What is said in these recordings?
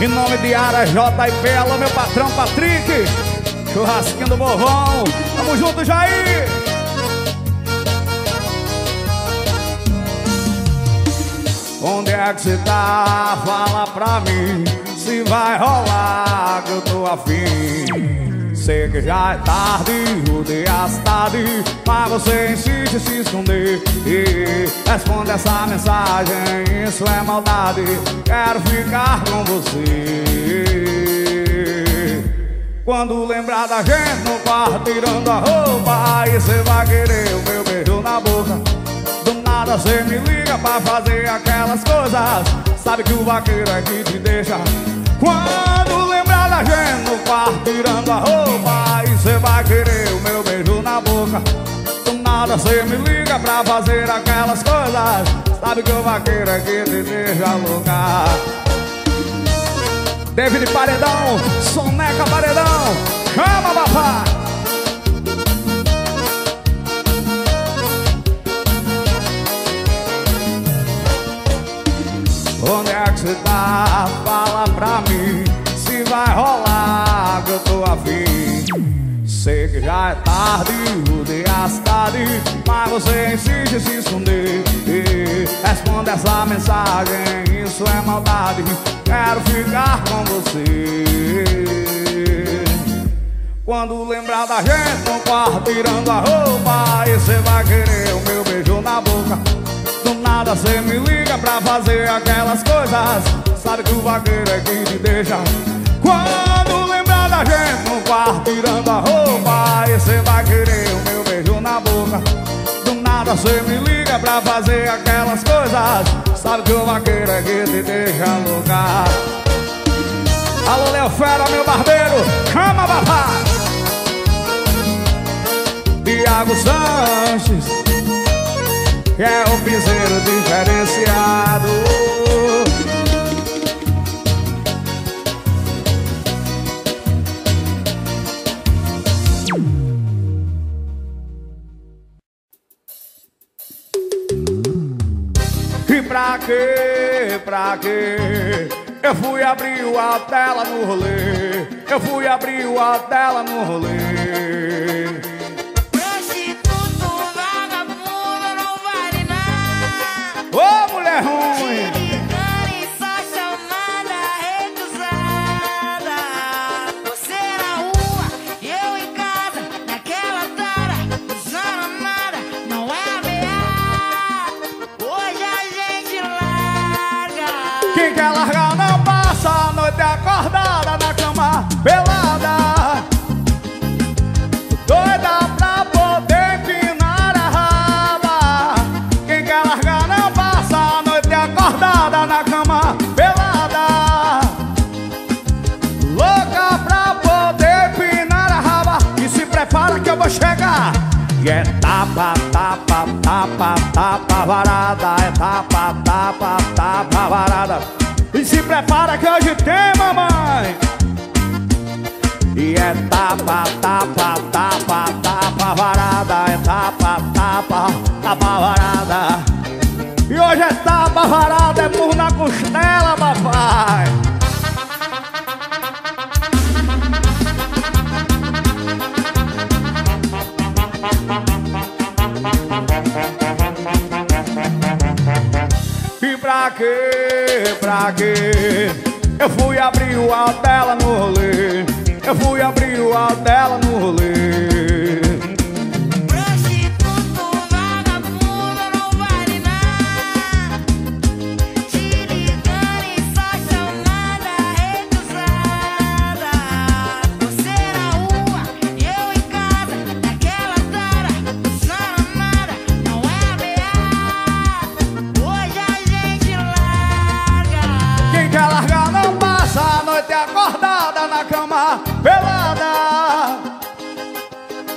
Em nome de Ara JP, alô meu patrão Patrick. Churrasquinho do Morrão. Tamo junto, Jair. Onde é que você tá? Fala pra mim Se vai rolar que eu tô afim Sei que já é tarde, rodei as tarde Mas você insiste em se esconder e Responde essa mensagem, isso é maldade Quero ficar com você. Quando lembrar da gente no quarto tirando a roupa Aí você vai querer o meu beijo na boca. Do nada você me liga pra fazer aquelas coisas. Sabe que o vaqueiro é que te deixa. Quando lembrar gente no quarto tirando a roupa Aí você vai querer o meu beijo na boca Do nada você me liga pra fazer aquelas coisas Sabe que o vaqueiro é que te deixa louca David Paredão, Soneca Paredão Chama, papai! Onde é que você tá? Fala pra mim Se vai rolar que eu tô afim. Sei que já é tarde, o dia tarde Mas você insiste em se esconder. Responde essa mensagem, isso é maldade Quero ficar com você. Quando lembrar da gente no quarto tirando a roupa Aí você vai querer o meu beijo na boca. Do nada você me liga pra fazer aquelas coisas Sabe que o vaqueiro é que te deixa Quando lembrar da gente no quarto tirando a roupa Aí você vai querer o meu beijo na boca. Do nada você me liga pra fazer aquelas coisas. Sabe que o vaqueiro é que te deixa louca. Alô, Léo Fera, meu barbeiro Chama, papai Tiago Sanches Que é o piseiro diferenciado pra quê, pra quê? Eu fui abrir o tela no rolê Eu fui abrir o tela no rolê Prostituto, vagabundo, não vale nada. Ô, mulher ruim!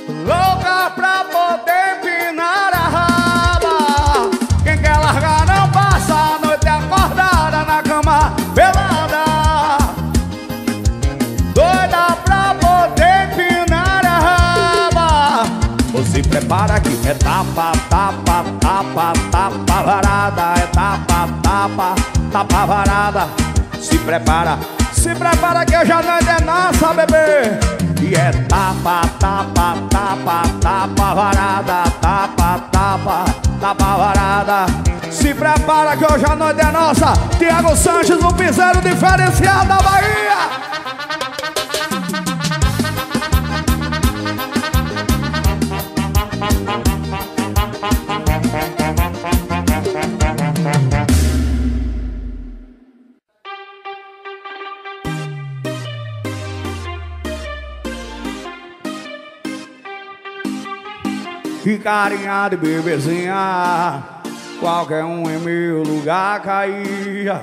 Louca pra poder empinar a raba. Quem quer largar não passa a noite acordada na cama pelada. Doida pra poder empinar a raba. Você se prepara que é tapa, tapa, tapa, tapa varada É tapa, tapa, tapa varada. Se prepara, Se prepara que hoje a noite é nossa, bebê. E é tapa, tapa, tapa, tapa varada Tapa, tapa, tapa varada. Se prepara que hoje a noite é nossa. Tiago Sanches, no piseiro diferenciado da Bahia carinha de bebezinha. Qualquer um em meu lugar caía.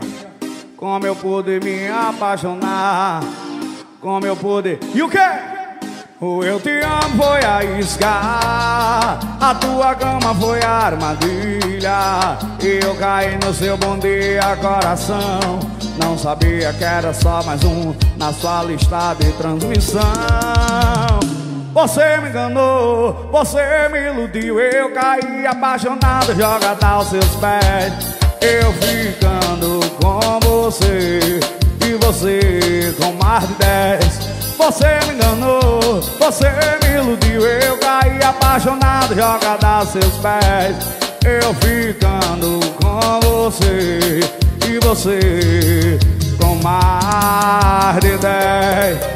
Como eu pude me apaixonar. Como eu pude... E o quê? O eu te amo foi a isca. A tua cama foi a armadilha. E eu caí no seu bom dia coração. Não sabia que era só mais um Na sua lista de transmissão você me enganou, você me iludiu Eu caí apaixonado, jogada aos seus pés. Eu ficando com você E você com mais de dez. Você me enganou, você me iludiu Eu caí apaixonado, jogada aos seus pés. Eu ficando com você E você com mais de dez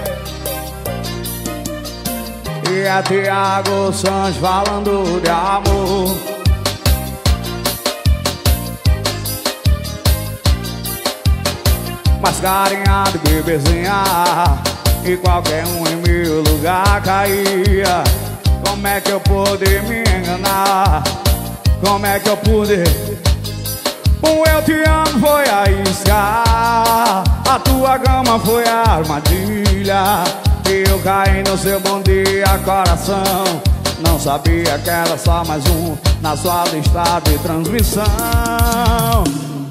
e é Tiago Santos falando de amor Mas carinha bebezinha E qualquer um em meu lugar caía Como é que eu pude me enganar? Como é que eu pude... O eu te amo foi a isca A tua gama foi a armadilha. Eu caí no seu bom dia coração Não sabia que era só mais um Na sua lista de transmissão.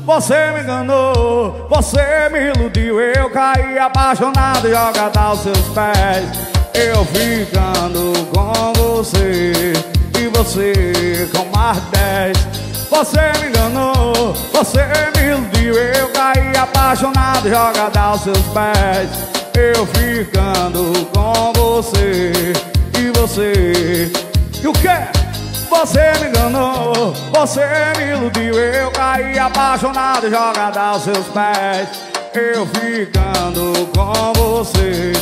Você me enganou, você me iludiu Eu caí apaixonado e jogado aos seus pés. Eu ficando com você E você com mais dez Você me enganou, você me iludiu Eu caí apaixonado jogado aos seus pés. Eu ficando com você E você? E o que? Você me enganou Você me iludiu Eu caí apaixonado Jogada aos seus pés. Eu ficando com você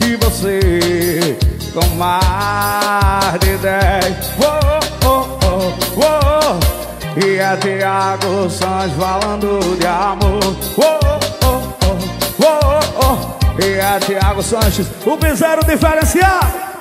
E você? Com mais de dez. Oh, oh, oh, oh. E é Tiago Santos falando de amor oh, oh, oh, oh, oh. E é Thiago Sanches, o piseiro diferenciado.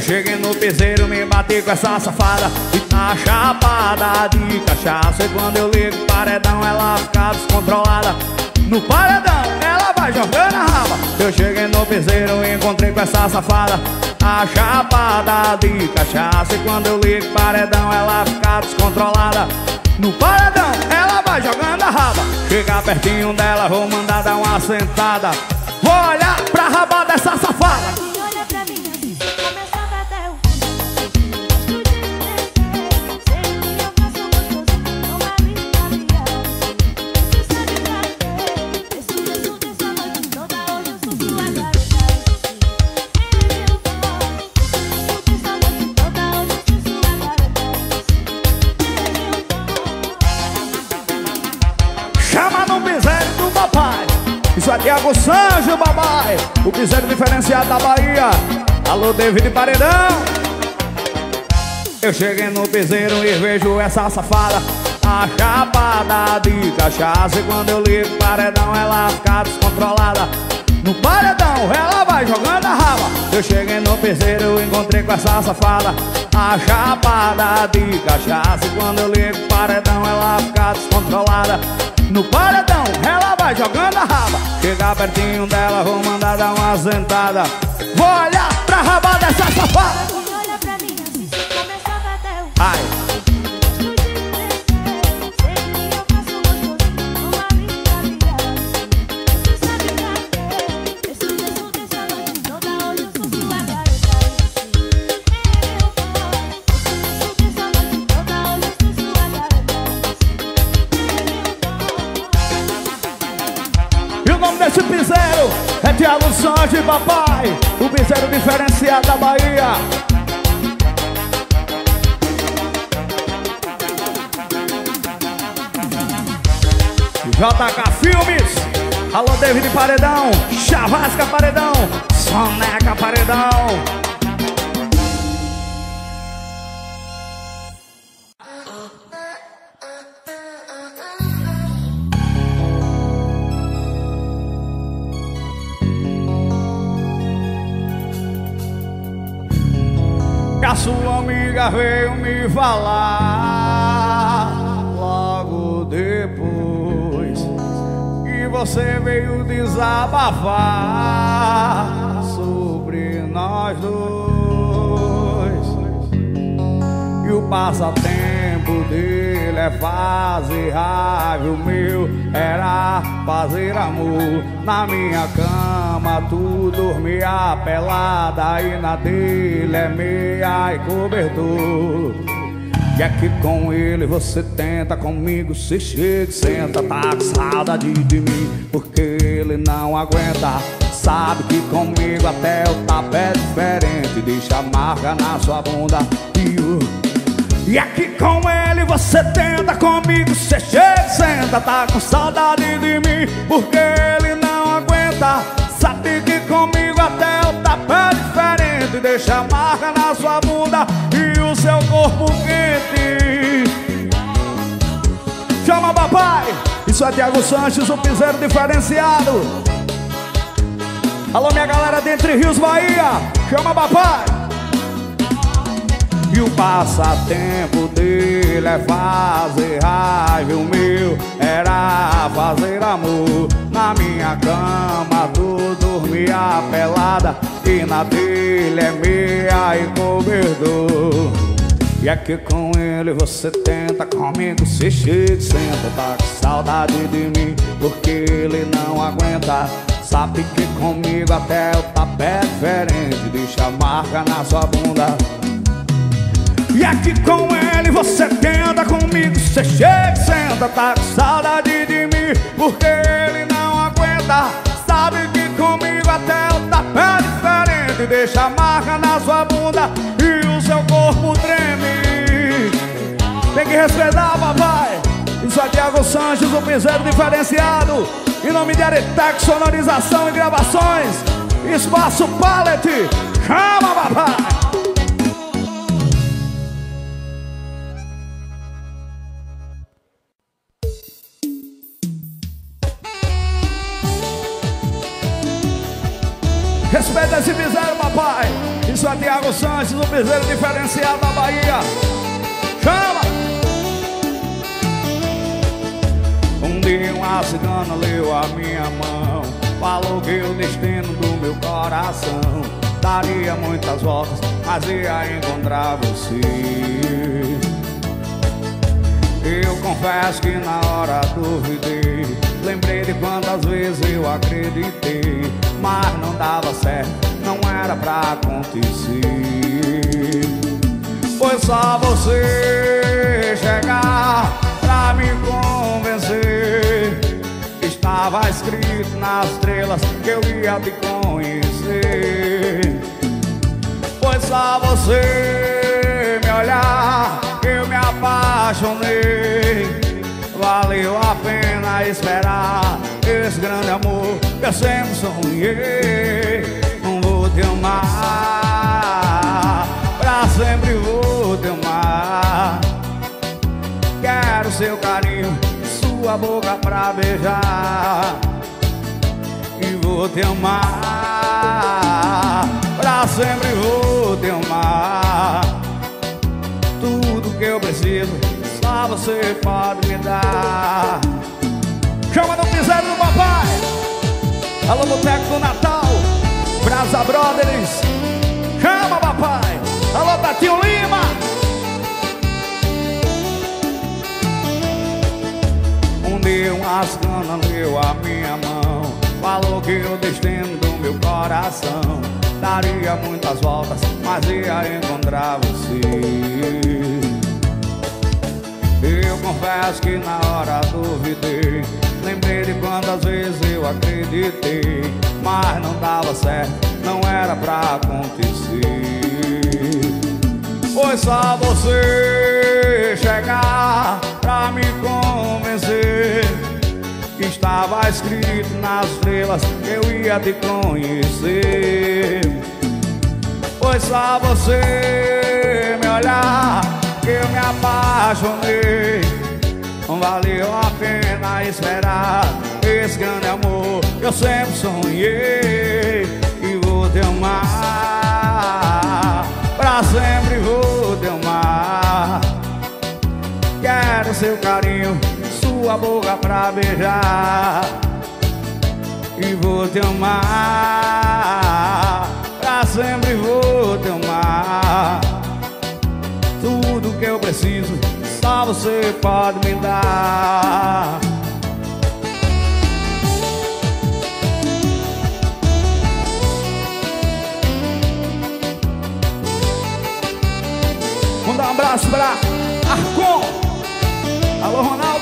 Eu cheguei no piseiro, me bati com essa safada. E chapada de cachaça E quando eu ligo o paredão, ela fica descontrolada. No paredão, ela vai jogando a raba. Eu cheguei no piseiro encontrei com essa safada. A chapada de cachaça E quando eu ligo o paredão, ela fica descontrolada. No paredão, ela vai jogando a raba. Chegar pertinho dela, vou mandar dar uma sentada. Vou olhar pra raba dessa safada Isso é Sanjo, babai. O piseiro diferenciado da Bahia. Alô, David Paredão. Eu cheguei no piseiro e vejo essa safada. A chapada de cachaça E quando eu ligo o paredão ela fica descontrolada. No paredão ela vai jogando a raba. Eu cheguei no piseiro e encontrei com essa safada. A chapada de cachaça E quando eu ligo o paredão ela fica descontrolada no paredão, ela vai jogando a raba. Chegar pertinho dela, vou mandar dar uma sentada. Vou olhar pra raba dessa safada. Olha É Thiago Santos, papai O piseiro diferenciado da Bahia. JK Filmes Alô David Paredão Chavasca Paredão Soneca Paredão a sua amiga veio me falar logo depois que você veio desabafar sobre nós dois. E o passatempo dele é fazer raiva, o meu era fazer amor na minha cama cama tu dormia pelada e na dele é meia e cobertor. E é que com ele você tenta, comigo se chega e senta, tá com saudade de mim, porque ele não aguenta. Sabe que comigo até o tapete é diferente, deixa marca na sua bunda e e aqui com ele você tenta comigo, cê chega senta Tá com saudade de mim, porque ele não aguenta diferente Deixa marca na sua bunda e o seu corpo quente. Chama papai, isso é Thiago Sanches, o piseiro diferenciado. Alô minha galera de Entre Rios, Bahia. Chama papai. E o passatempo dele é fazer raiva. O meu era fazer amor. Na minha cama tu dormia pelada E na dele é meia e cobertor E é que com ele você tenta Comigo se chega senta Tá com saudade de mim Porque ele não aguenta. Sabe que comigo até o tapete é diferente Deixa marca na sua bunda. E aqui com ele você tenta comigo Você chega senta, tá com saudade de mim Porque ele não aguenta. Sabe que comigo até diferente Deixa marca na sua bunda E o seu corpo treme. Tem que respeitar, papai. Isso é Thiago Sanches, o piseiro diferenciado. Em nome de Aretec, sonorização e gravações. Espaço Pallet. Chama, papai papai. Isso é Tiago Sanches, o piseiro diferenciado da Bahia. Chama! Um dia uma cigana leu a minha mão Falou que o destino do meu coração Daria muitas voltas, mas ia encontrar você Eu confesso que na hora duvidei Lembrei de quantas vezes eu acreditei Mas não dava certo, não era pra acontecer. Foi só você chegar pra me convencer. Estava escrito nas estrelas que eu ia te conhecer. Foi só você me olhar que eu me apaixonei. Valeu a pena esperar esse grande amor que eu sempre sonhei. Te amar, pra sempre vou te amar. Quero seu carinho, sua boca pra beijar. E vou te amar, pra sempre vou te amar. Tudo que eu preciso só você pode me dar Chama no piseiro do papai Alô, Boteco do Natal Brasa Brothers. Chama, papai. Alô, Tatinho Lima. Um dia um ascana leu a minha mão. Falou que o destino do meu coração. Daria muitas voltas, mas ia encontrar você. Eu confesso que na hora duvidei Lembrei de quantas vezes eu acreditei Mas não dava certo, não era pra acontecer. Foi só você chegar pra me convencer. Que estava escrito nas estrelas que eu ia te conhecer. Foi só você me olhar que eu me apaixonei valeu a pena esperar esse grande amor eu sempre sonhei e vou te amar, pra sempre vou te amar. Quero seu carinho, sua boca pra beijar e vou te amar, pra sempre vou te amar. Tudo que eu preciso só você pode me dar. Mandar um abraço pra Arcon. Alô Ronaldo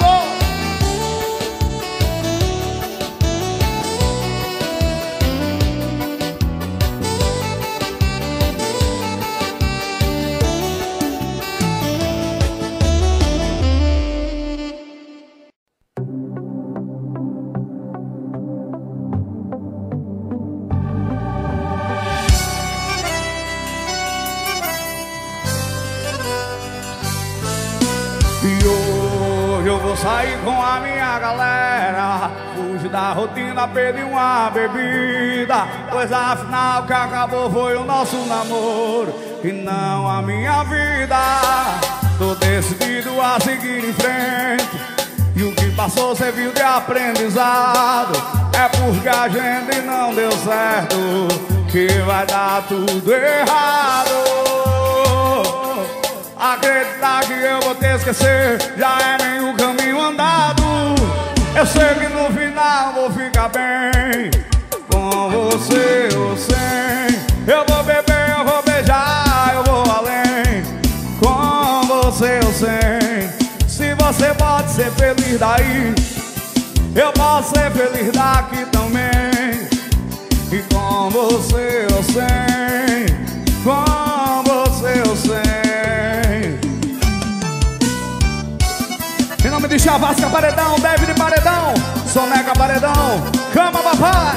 sair com a minha galera. Fugir da rotina, pedir uma bebida. Pois afinal o que acabou foi o nosso namoro E não a minha vida. Tô decidido a seguir em frente E o que passou serviu de aprendizado. É porque a gente não deu certo Que vai dar tudo errado Acreditar que eu vou te esquecer. Já é o caminho andado. Eu sei que no final vou ficar bem Com você ou sem. Eu vou beber, eu vou beijar, eu vou além Com você ou sem. Se você pode ser feliz daí Eu posso ser feliz daqui também. E com você ou sem Com você ou sem Chavasca Paredão, Deve de Paredão, Soneca Paredão, Cama Papai.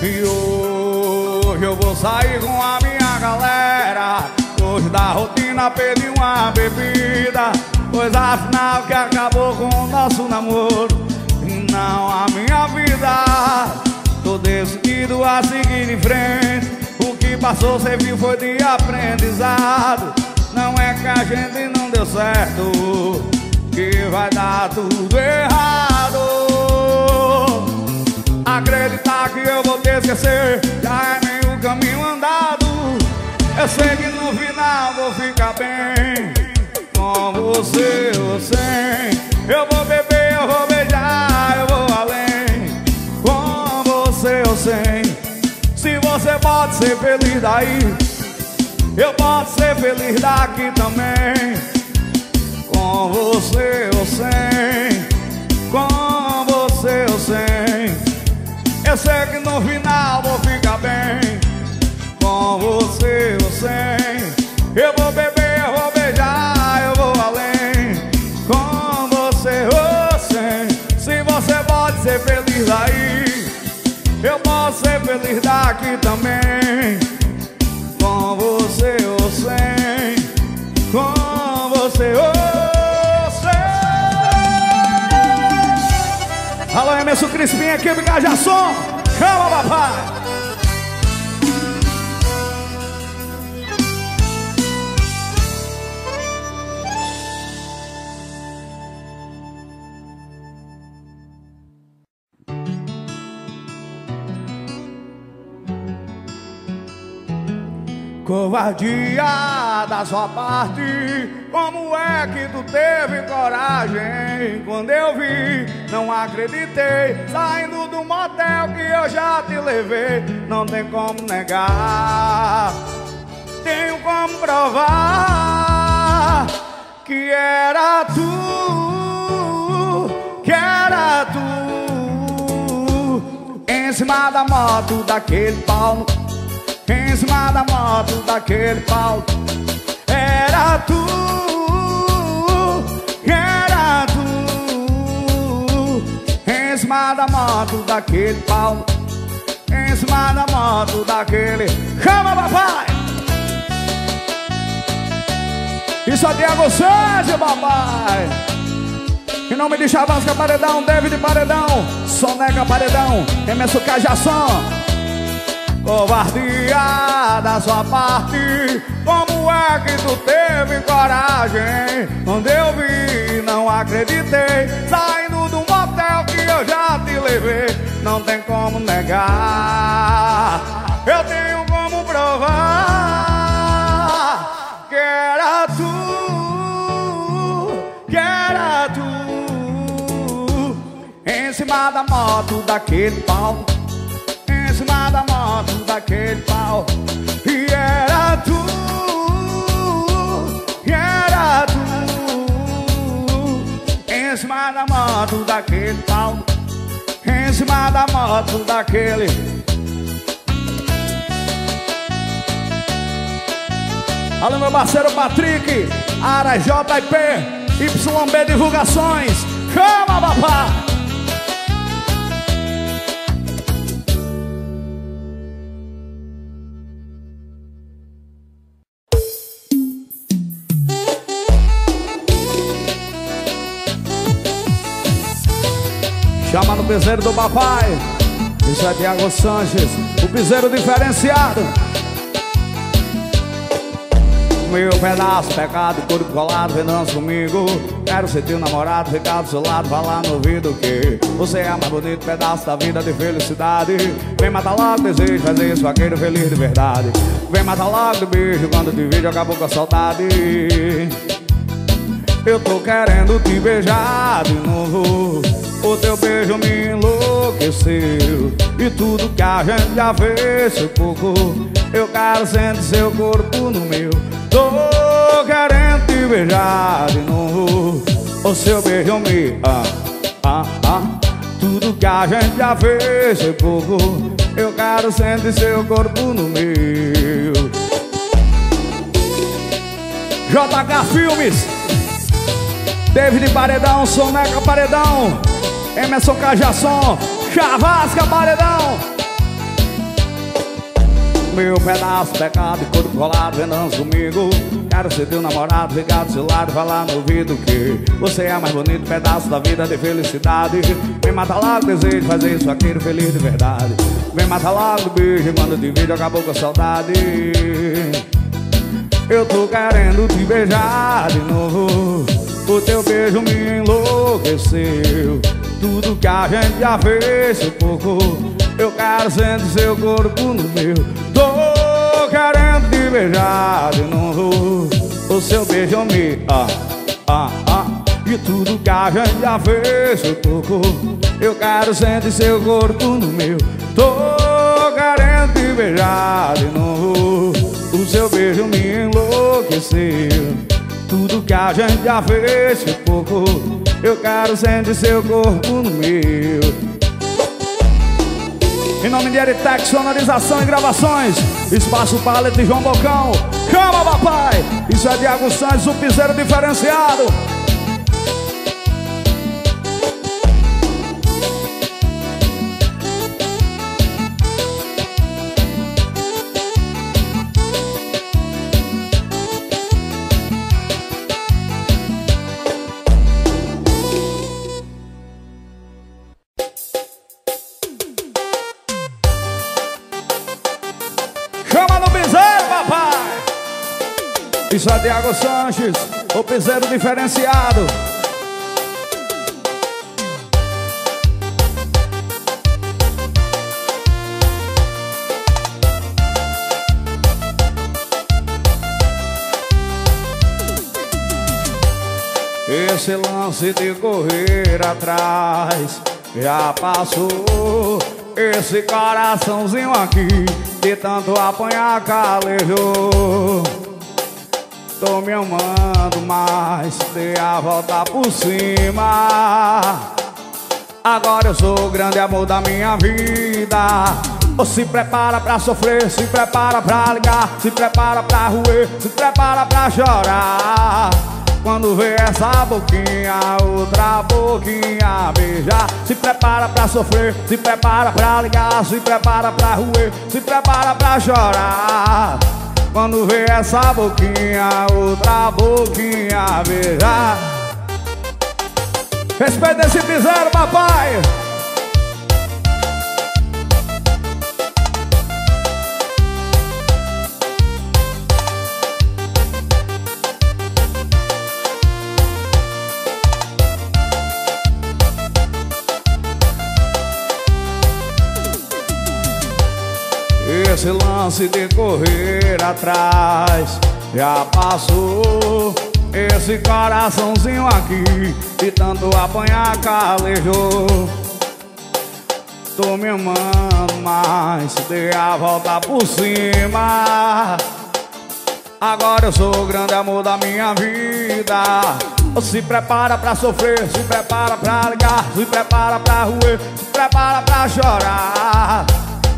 E hoje eu vou sair com a minha galera. Hoje da rotina pedi uma bebida. Pois afinal que acabou com o nosso namoro. E não a minha vida. Tô decidido a seguir em frente que passou serviu foi de aprendizado. Não é que a gente não deu certo Que vai dar tudo errado. Acreditar que eu vou te esquecer Já é meio caminho andado. Eu sei que no final vou ficar bem Com você ou sem Eu vou beber, você pode ser feliz daí. Eu posso ser feliz daqui também. Com você ou sem Com você ou sem Eu sei que no final vou ficar bem. Com você ou sem Eu vou beber, eu vou beijar, eu vou além. Com você ou sem Se você pode ser feliz daí eu posso ser feliz daqui também. Com você ou sem Com você ou sem Alô, Emerson Crispim, equipe Gajação Calma, papai Covardia da sua parte, como é que tu teve coragem? Quando eu vi, não acreditei, saindo do motel que eu já te levei, não tem como negar, tenho como provar que era tu, que era tu, em cima da moto daquele pau no em cima da moto daquele Paulo Era tu Era tu. Em cima da moto daquele Paulo Em cima da moto daquele Chama papai. Isso é Diego Santos, papai. Em nome de Chavasca Paredão, David Paredão, Soneca Paredão, Emerson Cajação. Covardia da sua parte, como é que tu teve coragem? Quando eu vi, não acreditei, saindo do motel que eu já te levei, não tem como negar, eu tenho como provar que era tu, que era tu. Cima da moto daquele Em cima da moto daquele pau. E era tu E era tu. Em cima da moto daquele pau. Em cima da moto daquele. Alô meu parceiro Patrick Ara JP YB Divulgações. Chama papai piseiro do papai Isso é Tiago Sanches O piseiro diferenciado. Meu pedaço, pecado, corpo colado, vendança comigo. Quero ser teu namorado, ficar do seu lado Falar no ouvido que Você é mais bonito pedaço da vida de felicidade. Vem matar logo desejo, fazer isso vaqueiro feliz de verdade. Vem matar logo do beijo, quando te vejo acabou com a saudade. Eu tô querendo te beijar de novo o teu beijo me enlouqueceu. E tudo que a gente já fez foi pouco. Eu quero sentir seu corpo no meu. Tô querendo te beijar de novo. O seu beijo me... Ah, ah, ah. Tudo que a gente já fez foi pouco. Eu quero sentir seu corpo no meu. JH Filmes. David Paredão, Soneca Paredão Emerson Cajasson, Chavasca Paredão. Meu pedaço, pecado e corpo colado, vendança comigo Quero ser teu namorado, ficar do lado Falar no ouvido que você é mais bonito Pedaço da vida de felicidade. Vem matar logo desejo, fazer isso aqui feliz de verdade. Vem matar logo beijo, quando te vejo acabou com a saudade. Eu tô querendo te beijar de novo. O teu beijo me enlouqueceu tudo que a gente já fez foi pouco Eu quero sentir seu corpo no meu. Tô querendo te beijar de novo. O seu beijo me... Ah, ah, ah. E tudo que a gente já fez foi pouco Eu quero sentir seu corpo no meu. Tô querendo te beijar de novo. O seu beijo me enlouqueceu. Tudo que a gente já fez foi pouco eu quero sentir seu corpo no meu. Em nome de Eritex, sonorização e gravações. Espaço Paleta e João Bocão. Chama papai. Isso é Diago Santos, o piseiro diferenciado É Diago Sanches, o piseiro diferenciado. Esse lance de correr atrás já passou. Esse coraçãozinho aqui de tanto apanhar calejou. Tô me amando mais, dei a volta por cima. Agora eu sou o grande amor da minha vida. Se prepara pra sofrer, se prepara pra ligar Se prepara pra roer, se prepara pra chorar. Quando vê essa boquinha, outra boquinha beijar Se prepara pra sofrer, se prepara pra ligar Se prepara pra roer, se prepara pra chorar Quando vê essa boquinha, outra boquinha beijar Respeita esse piseiro, papai! Lance de correr atrás. Já passou Esse coraçãozinho aqui de tanto apanhar calejou. Tô me amando, mas dei a volta por cima. Agora eu sou o grande amor da minha vida. Se prepara pra sofrer, se prepara pra ligar Se prepara pra roer, se prepara pra chorar.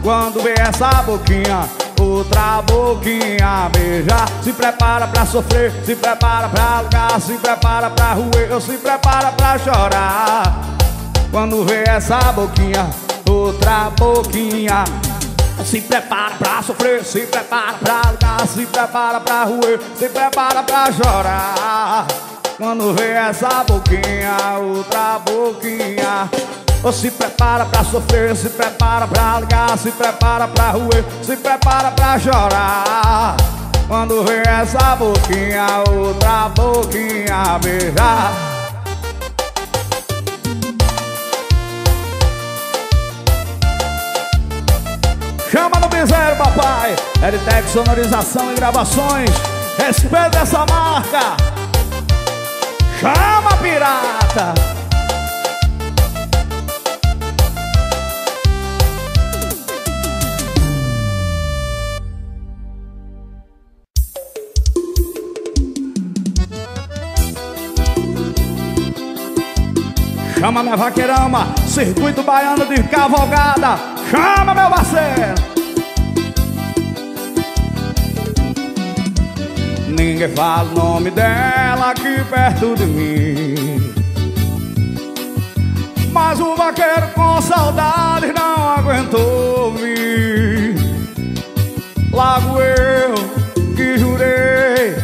Quando vê essa boquinha, outra boquinha beijar Se prepara pra sofrer, se prepara pra alugar Se prepara pra roer, se prepara pra chorar. Quando vê essa boquinha, outra boquinha. Se prepara pra sofrer, se prepara pra alugar Se prepara pra roer, se prepara pra chorar. Quando vê essa boquinha, outra boquinha ou se prepara pra sofrer, se prepara pra ligar Se prepara pra roer, se prepara pra chorar. Quando vê essa boquinha, outra boquinha beijar. Chama no bezerro, papai. Eritec Sonorização e Gravações. Respeita essa marca. Chama, pirata Chama minha vaqueirama, circuito baiano de cavalgada. Chama meu parceiro. Ninguém fala o nome dela aqui perto de mim. Mas o vaqueiro com saudade não aguentou vir. Logo eu que jurei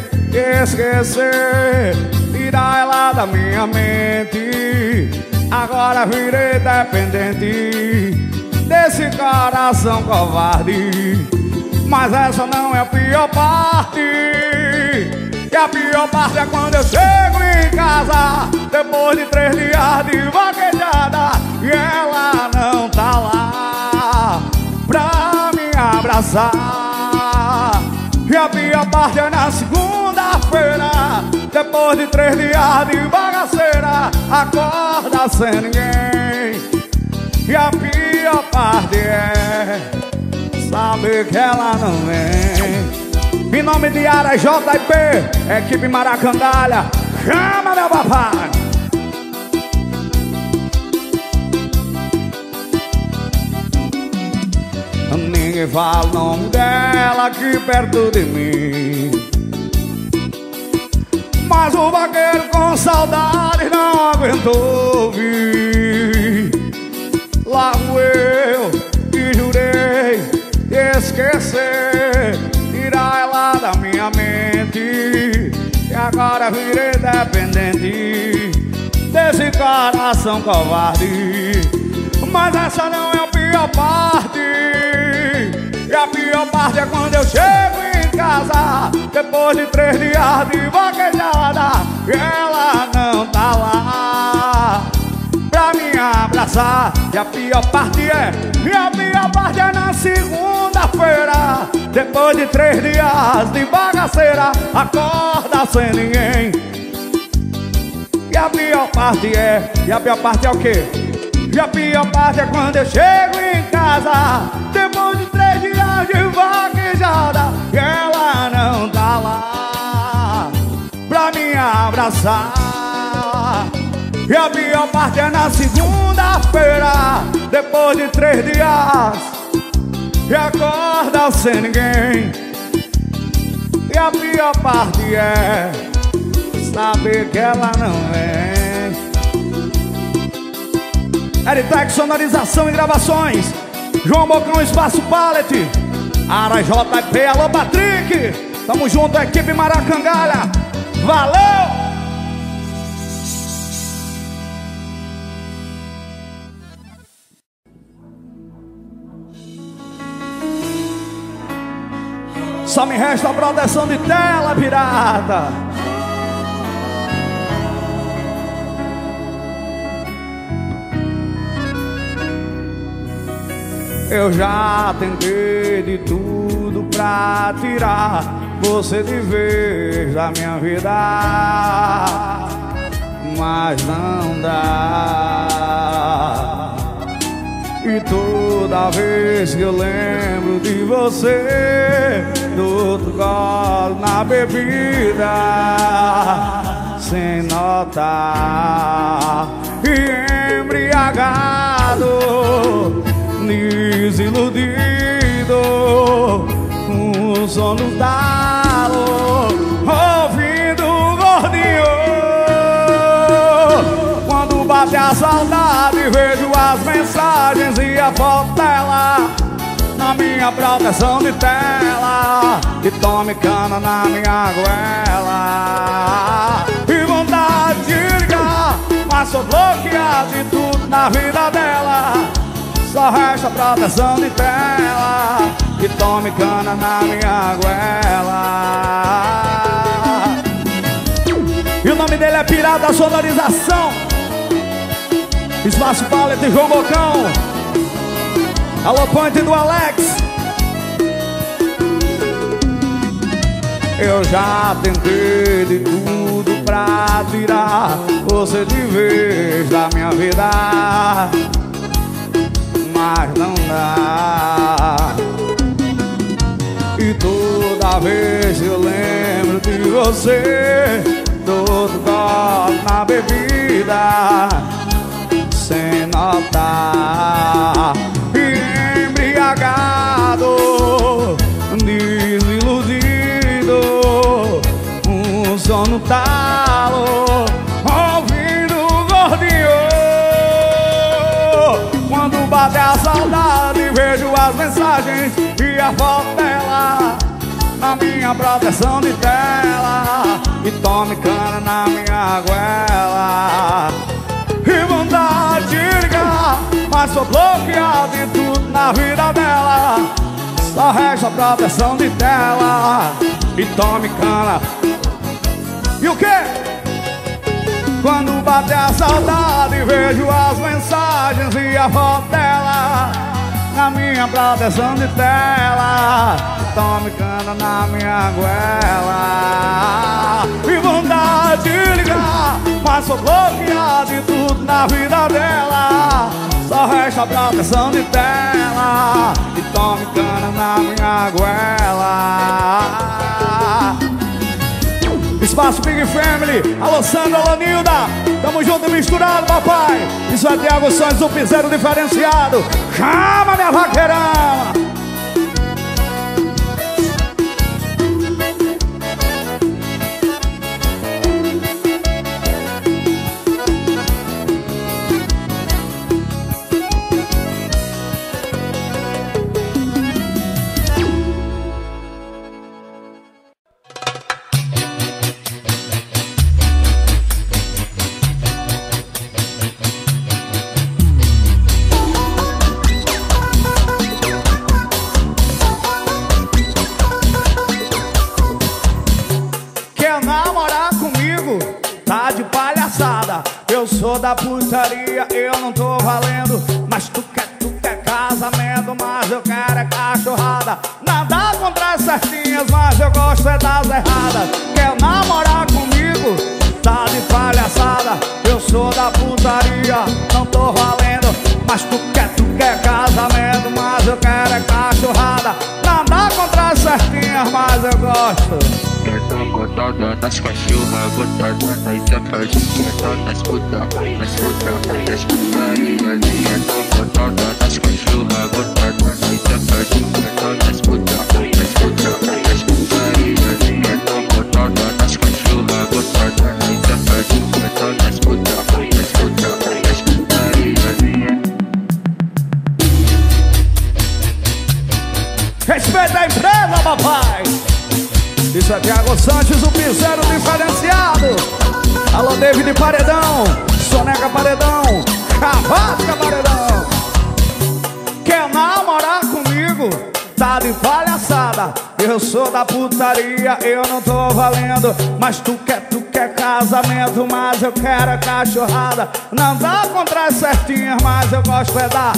esquecer Tirar ela da minha mente Agora virei dependente Desse coração covarde. Mas essa não é a pior parte. E a pior parte é quando eu chego em casa Depois de três dias de vaquejada E ela não tá lá Pra me abraçar. E a pior parte é na segunda-feira depois de três dias de bagaceira Acorda sem ninguém. E a pior parte é Saber que ela não vem. Em nome de Ara JP Equipe Maracandalha Chama meu papai. Ninguém fala o nome dela aqui perto de mim mas o vaqueiro com saudade não aguentou vir Largo eu que jurei esquecer Tirar ela da minha mente. E agora virei dependente Desse coração covarde. Mas essa não é a pior parte E a pior parte é quando eu chego casa Depois de três dias de vaquejada Ela não tá lá Pra me abraçar E a pior parte é E a pior parte é na segunda-feira Depois de três dias de bagaceira Acorda sem ninguém E a pior parte é E a pior parte é o quê? E a pior parte é quando eu chego em casa Depois de três dias de vaquejada ela não tá lá Pra me abraçar. E a pior parte é na segunda-feira Depois de três dias E acorda sem ninguém. E a pior parte é Saber que ela não vem Eritec Sonorização e Gravações. João Bocão Espaço Pallet Ara JP, alô Patrick Tamo junto, equipe Maracangalha Valeu! Só me resta a proteção de tela, pirata. Eu já tentei de tudo pra tirar você de vez da minha vida, mas não dá. E toda vez que eu lembro de você Do gole na bebida Sem notar E embriagado Desiludido Um sono talo Ouvindo o gordinho. Quando bate a saudade Vejo as mensagens e a foto dela Na minha proteção de tela E tome cana na minha goela. E vontade de ligar Mas sou bloqueado de tudo na vida dela Só resta proteção de tela E tome cana na minha goela. E o nome dele é Pirata Sonorização. Espaço Pallet e João Bocão. Alô, Ponte do Alex. Eu já tentei de tudo pra tirar Você de vez da minha vida Mas não dá. E toda vez eu lembro de você Todo gole na bebida sem notar. Embriagado, desiludido Um sono talo, Bate a saudade vejo as mensagens e a foto dela na minha proteção de tela. E tome cana na minha goela. E vontade de ligar Mas sou bloqueado de tudo na vida dela. Só resta proteção de tela. E tome cana. E o quê? Quando bate a saudade Vejo as mensagens e a foto dela Na minha proteção de tela. Tome cana na minha goela. E vontade de ligar Mas sou bloqueado de tudo na vida dela. Só resta proteção de tela. E tome cana na minha goela. Espaço Big Family, alô Sandra, alô Tamo junto misturado, papai! Isso é Thiago Santos, o piseiro diferenciado. Chama minha vaqueirama Respeita a empresa, papai. Isso é Thiago Santos, o piseiro diferenciado. Alô, David Paredão, Soneca Paredão, Cavasca Paredão. Quer namorar comigo? Tá de palhaçada. Eu sou da putaria, eu não tô valendo. Mas tu quer, tu quer casamento, mas eu quero é cachorrada. Não dá contra as certinhas, mas eu gosto é da.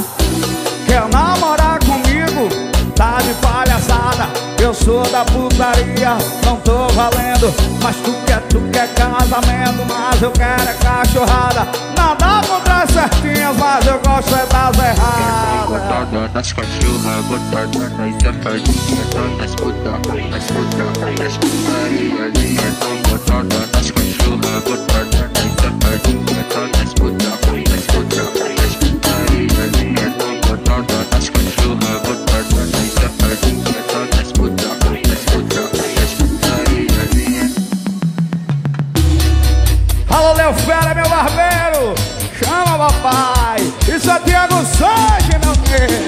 Quer namorar comigo? Tá de palhaçada, eu sou da putaria, não tô valendo Mas tu quer, tu quer casamento, mas eu quero é cachorrada Nada contra as certinhas, mas eu gosto é das erradas botada nas cachorras, botada nas safadinhas, tá nas puta, nas puta, nas putaria tá botada nas cachorras, botada nas safadinhas, tá nas puta, nas puta, nas putaria tá botada nas cachorras, Fera, meu barbeiro. Chama, papai. Isso é Thiago Sanches, meu querido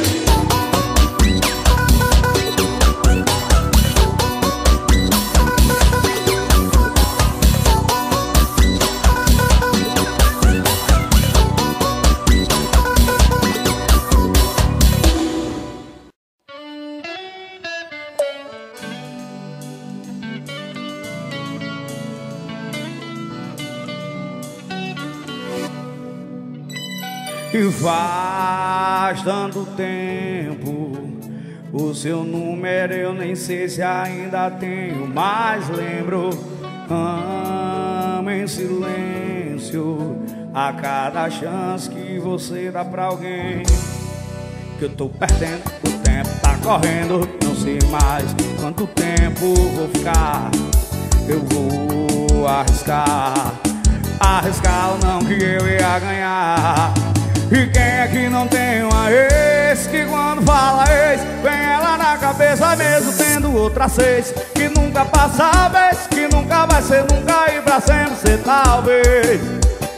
E faz tanto tempo O seu número eu nem sei se ainda tenho Mas lembro Amo em silêncio A cada chance que você dá pra alguém. Que eu tô perdendo, o tempo tá correndo Não sei mais quanto tempo vou ficar. Eu vou arriscar Arriscar ou não que eu ia ganhar E quem é que não tem uma ex? Que quando fala ex Vem ela na cabeça mesmo tendo outra seis. Que nunca passa a vez Que nunca vai ser nunca e pra sempre ser talvez.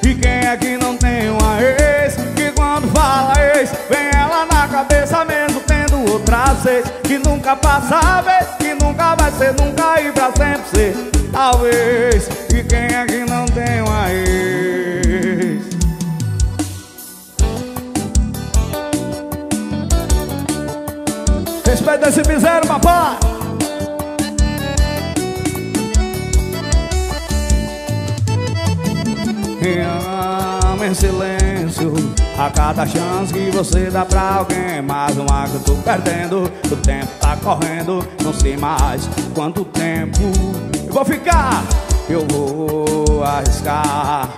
E quem é que não tem uma ex? Que quando fala ex Vem ela na cabeça mesmo tendo outra seis. Que nunca passa a vez Que nunca vai ser nunca e pra sempre ser talvez. E quem é que não tem uma ex Respeita esse misério, papai. Ama em silêncio A cada chance que você dá pra alguém. Mais uma que eu tô perdendo O tempo tá correndo. Não sei mais quanto tempo Eu vou ficar. Eu vou arriscar.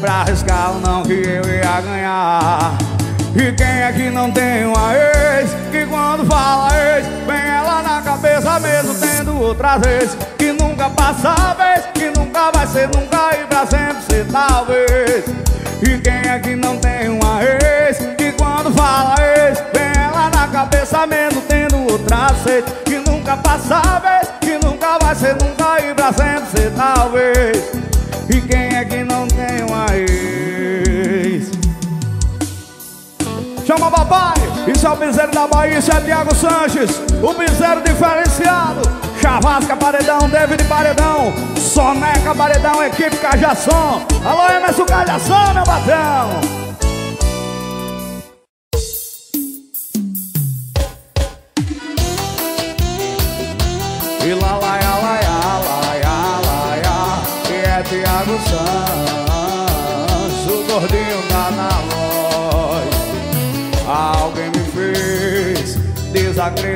Pra arriscar ou não que eu ia ganhar E quem é que não tem uma ex? Que quando fala ex Vem ela na cabeça mesmo tendo outra vez Que nunca passa a vez Que nunca vai ser nunca e pra sempre ser talvez. E quem é que não tem uma ex? Que quando fala ex Vem ela na cabeça mesmo tendo outra vez Que nunca passa a vez Que nunca vai ser nunca e pra sempre ser talvez. E quem é que não tem uma ex Chama papai, isso é o Misério da Bahia, isso é Thiago Sanches, o Misério diferenciado. Chavasca Paredão, David Paredão, Soneca Paredão, equipe Cajação. Alô, Emerson Cajação, meu batão.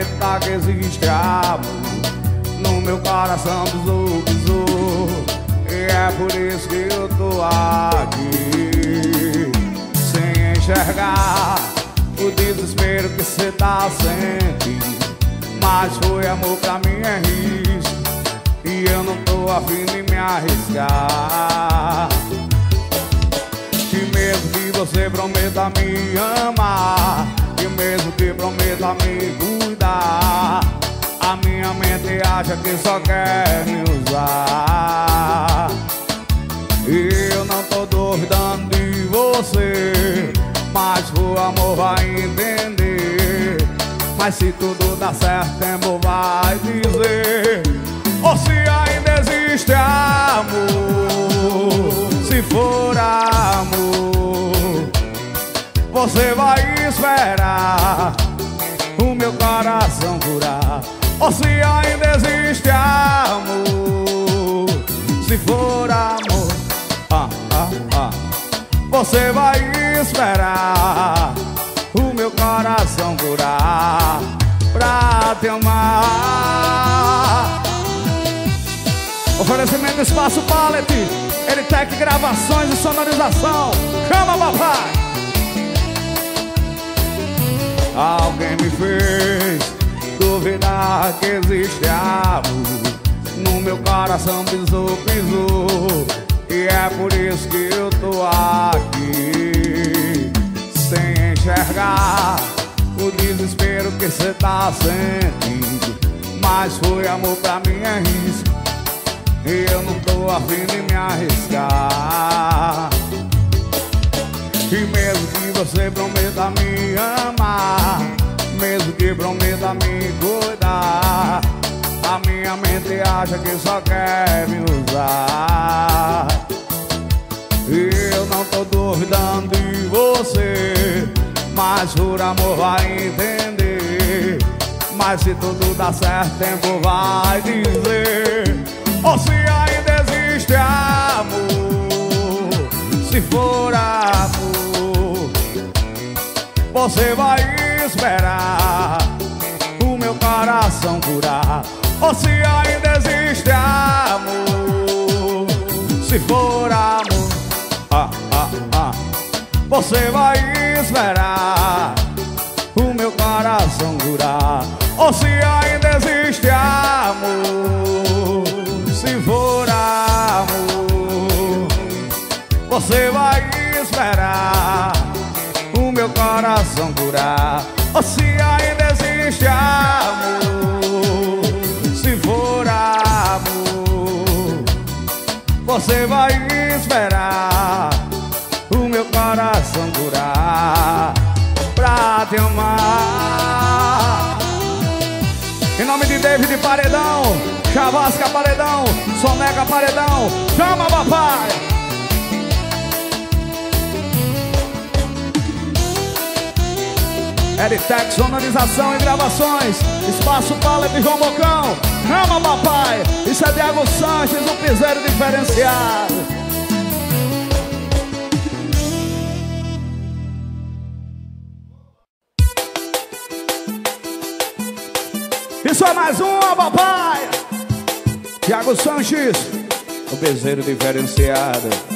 Desacreditar que existe amor No meu coração pisou, pisou E é por isso que eu tô aqui Sem enxergar o desespero que cê tá sentindo. Mas foi amor pra mim é risco E eu não tô afim de me arriscar. Que mesmo que você prometa me amar Mesmo que prometa me cuidar A minha mente acha que só quer me usar. Eu não tô duvidando de você Mas o amor vai entender. Mas se tudo dá certo, tempo vai dizer. Ou se ainda existe amor Se for amor Você vai esperar O meu coração curar. Ou se ainda existe amor Se for amor ah, ah, ah. Você vai esperar O meu coração curar Pra te amar. Oferecimento Espaço Pallet Eritec Gravações e Sonorização. Chama papai Alguém me fez duvidar que existe amor No meu coração pisou, pisou E é por isso que eu tô aqui. Sem enxergar o desespero que cê tá sentindo Mas foi amor pra mim é risco e eu não tô afim de me arriscar. E mesmo que você prometa me amar minha mente acha que só quer me usar. E eu não tô duvidando de você Mas por amor vai entender. Mas se tudo dá certo, tempo vai dizer. Ou se ainda existe amor Se for amor Você vai esperar O meu coração curar Ou se ainda existe amor? Se for amor ah, ah, ah. Você vai esperar O meu coração curar Ou se ainda existe amor? Se for amor Você vai esperar O meu coração curar Ou se ainda existe amor for amor Você vai esperar O meu coração curar Pra te amar Em nome de David Paredão Chavasca paredão, Soneca paredão, chama papai! Eritec, sonorização e gravações Espaço Pallet de João Bocão Chama papai! Isso é Diego Sanches, um piseiro diferenciado Isso é mais uma, papai! Tiago Sanches, o bezeiro diferenciado.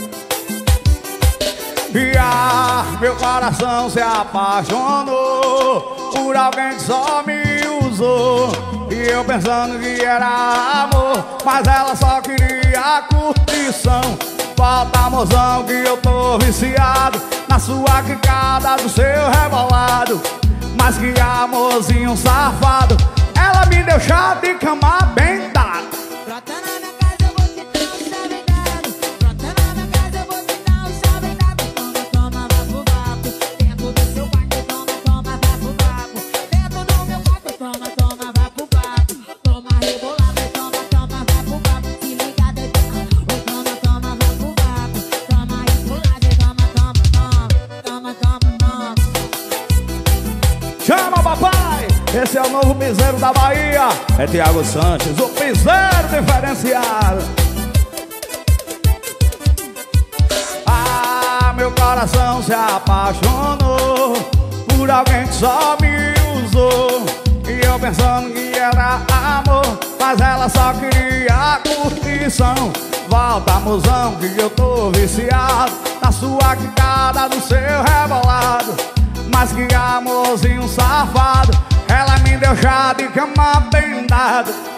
E ah, meu coração se apaixonou por alguém que só me usou. E eu pensando que era amor, mas ela só queria curtição. Falta mozão que eu tô viciado na sua quicada do seu rebolado. Mas que amorzinho safado, ela me deu chá de cama bem novo piseiro da Bahia. É Tiago Sanches, o piseiro diferenciado. Ah, meu coração se apaixonou por alguém que só me usou. E eu pensando que era amor, mas ela só queria curtição. Volta, mozão, que eu tô viciado na sua quicada do seu rebolado. Mas que amorzinho safado Ela me deu chá de cama bem dado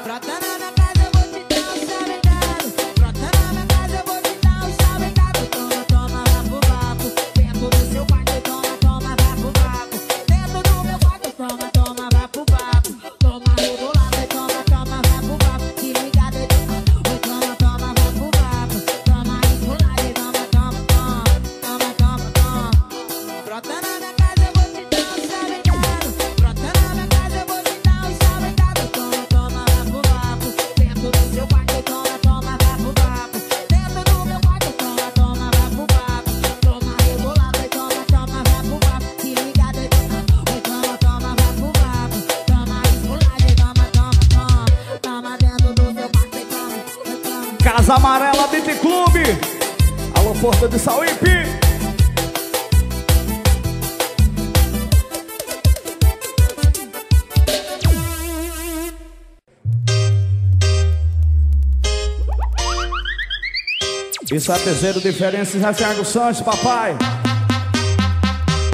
É terceiro diferença, Thiago Santos, papai.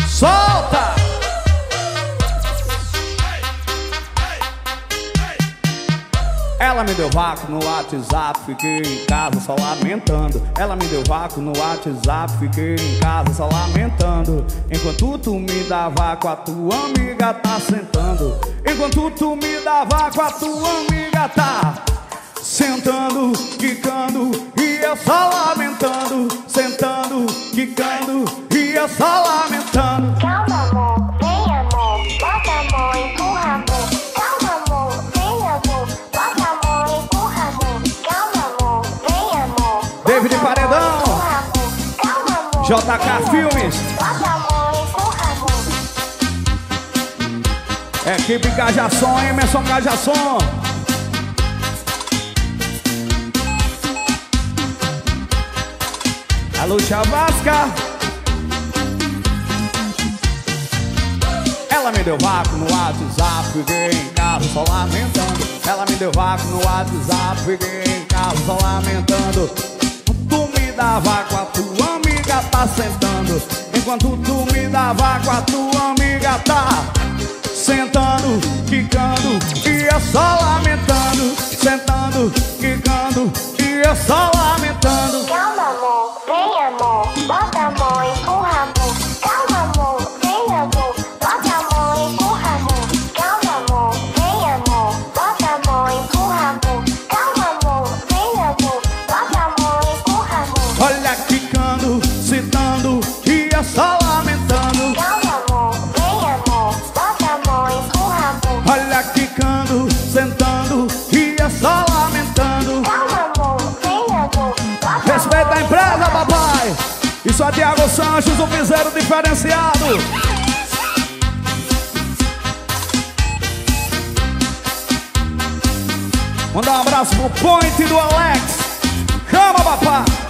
Solta! Ela me deu vácuo no WhatsApp, fiquei em casa só lamentando. Ela me deu vácuo no WhatsApp, fiquei em casa só lamentando. Enquanto tu me dá vácuo, a tua amiga tá sentando. Enquanto tu me dá vácuo, a tua amiga tá sentando, quicando e eu só lamentando. Sentando, quicando e eu só lamentando. Calma, amor, vem, amor, bota a mão, empurra, amor. Calma, amor, vem, amor, bota a mão, empurra, amor. Calma, amor, vem, amor. David Paredão. amor. Calma, amor, JK amor, Filmes. Bota a mão, empurra, amor. Equipe Cajação, Emerson Cajação. Alô, Chavasca. Ela me deu vácuo no WhatsApp, fiquei em casa só lamentando. Ela me deu vácuo no WhatsApp, fiquei em casa só lamentando. Tu me dá vácuo, a tua amiga tá sentando. Enquanto tu me dá vácuo, a tua amiga tá sentando, quicando e eu só lamentando. Sentando, quicando eu só lamentando. Calma, amor, vem, amor, bota a mão, Santiago Sanches, o piseiro diferenciado. Manda um abraço pro Point do Alex. Chama, papai.